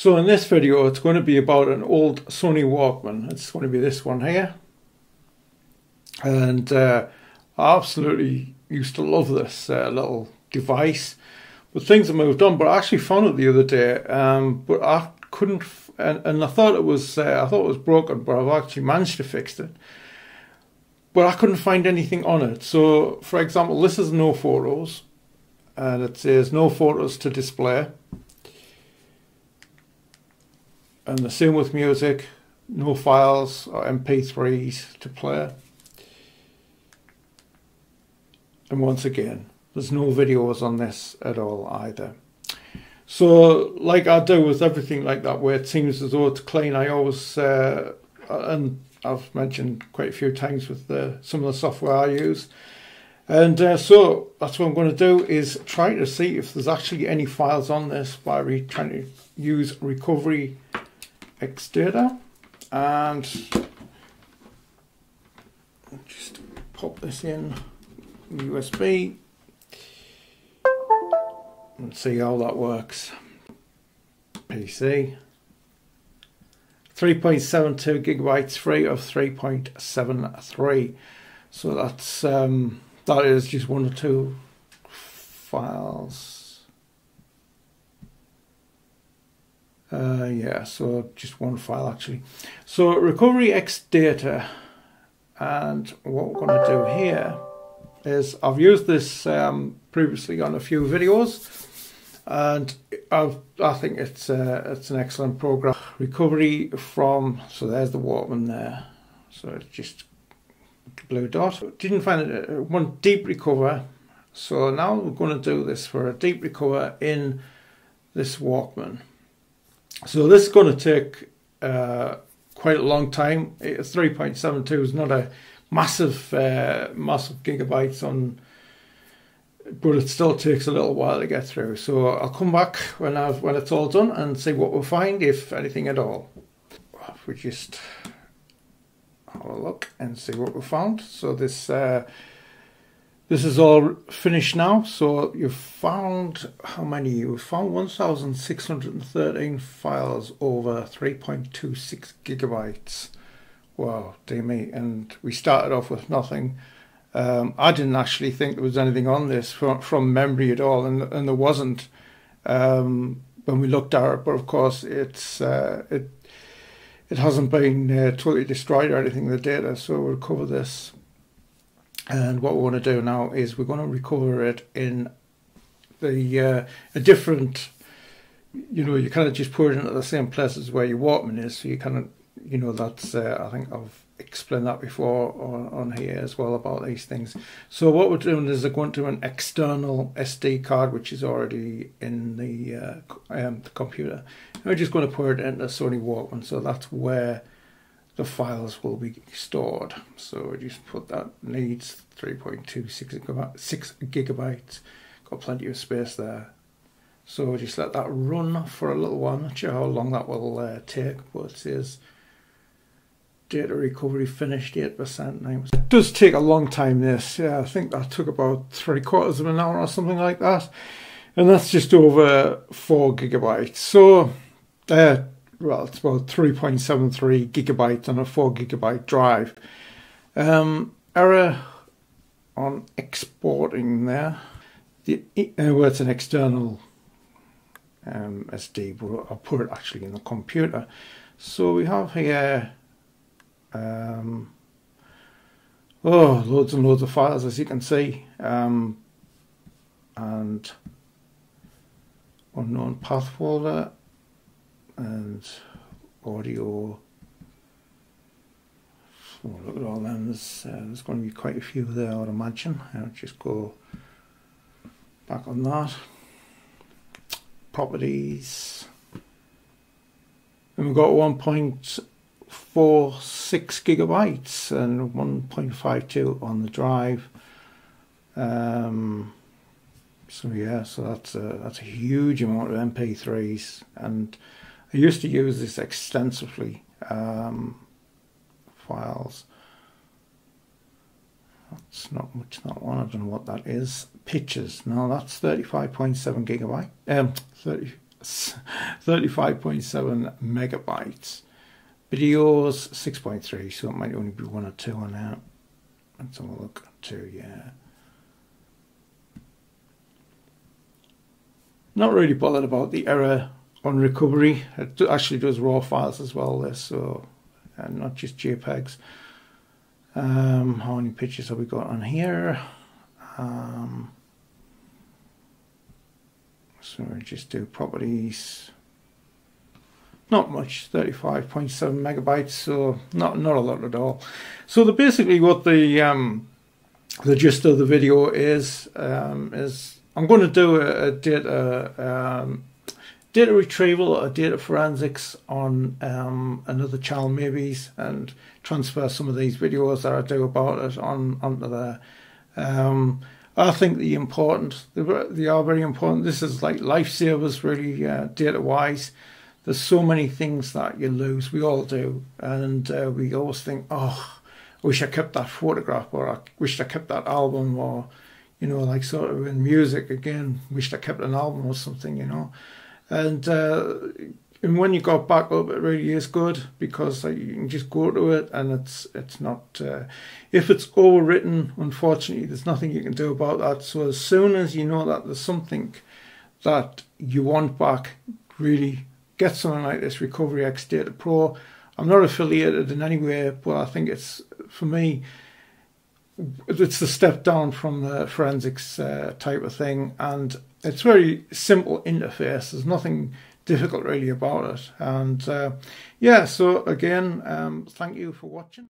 So in this video it's going to be about an old Sony Walkman. It's going to be this one here. And uh, I absolutely used to love this uh, little device. But things have moved on. But I actually found it the other day. Um, but I couldn't, and, and I thought it was, uh, I thought it was broken. But I've actually managed to fix it. But I couldn't find anything on it. So, for example, this is no photos, and it says no photos to display. And the same with music, no files or MP3s to play. And once again, there's no videos on this at all either. So, like I do with everything like that, where it seems as though it's clean, I always, uh, and I've mentioned quite a few times with the, some of the software I use. And uh, so that's what I'm going to do is try to see if there's actually any files on this by trying to use recovery Xdata and just pop this in USB and see how that works. PC 3.72 gigabytes free of 3.73 so that's um, that is just one or two files Uh, yeah, so just one file actually. So recovery X data, and what we're going to do here is I've used this um, previously on a few videos, and I've, I think it's uh, it's an excellent program. Recovery from so there's the Walkman there, so it's just blue dot. Didn't find it. Uh, one deep recover. So now we're going to do this for a deep recover in this Walkman. So this is going to take uh, quite a long time. 3.72 is not a massive, uh, massive gigabytes on, but it still takes a little while to get through. So I'll come back when I've when it's all done and see what we'll find, if anything at all. We just have a look and see what we found. So this. Uh, this is all finished now. So you've found how many? You've found 1,613 files over 3.26 gigabytes. Wow, dear me. And we started off with nothing. Um, I didn't actually think there was anything on this from, from memory at all, and, and there wasn't um, when we looked at it. But of course, it's uh, it it hasn't been uh, totally destroyed or anything. The data, so we'll cover this and what we want to do now is we're going to recover it in the uh, a different you know you kind of just put it into the same place as where your Walkman is so you kind of you know that's uh, I think I've explained that before on, on here as well about these things. So what we're doing is we're going to an external SD card which is already in the, uh, um, the computer. And we're just going to put it into Sony Walkman so that's where the files will be stored. So I just put that needs 3.26 gigabytes. Got plenty of space there. So just let that run for a little while. Not sure how long that will uh, take, but it says data recovery finished 8%. It does take a long time this. Yeah, I think that took about three quarters of an hour or something like that. And that's just over four gigabytes. So uh, well, it's about 3.73 gigabytes on a 4 gigabyte drive. Um, error on exporting there. The, uh, well, it's an external um, SD, but I'll put it actually in the computer. So we have here, um, oh, loads and loads of files as you can see, um, and unknown path folder audio. Oh, look at all them. There's, uh, there's going to be quite a few there, I would imagine. I'll just go back on that. Properties. And we've got 1.46 gigabytes and 1.52 on the drive. Um, so yeah, so that's a, that's a huge amount of MP3s and I used to use this extensively. Um, files. That's not much that one. I don't know what that is. Pictures. No, that's 35.7 gigabyte. Um, 30, 35.7 megabytes. Videos 6.3, so it might only be one or two on that. Let's have a look. Two, yeah. Not really bothered about the error on recovery. It actually does raw files as well, this, so and not just JPEGs. Um, how many pictures have we got on here? Um, so we just do properties. Not much, 35.7 megabytes, so not not a lot at all. So the basically what the um, the gist of the video is um, is I'm going to do a, a data um, data retrieval or data forensics on um, another channel maybe and transfer some of these videos that I do about it on onto there. Um, I think the important they are very important. This is like lifesavers really uh, data wise. There's so many things that you lose. We all do, and uh, we always think, oh, I wish I kept that photograph, or I wish I kept that album, or you know, like sort of in music again, wished I kept an album or something, you know. And uh, and when you got back up, it really is good because you can just go to it, and it's it's not. Uh, if it's overwritten, unfortunately, there's nothing you can do about that. So as soon as you know that there's something that you want back, really get something like this RecoverXdata Pro. I'm not affiliated in any way, but I think it's for me. It's the step down from the forensics uh, type of thing, and it's very simple interface. There's nothing difficult really about it. And uh, yeah, so again, um, thank you for watching.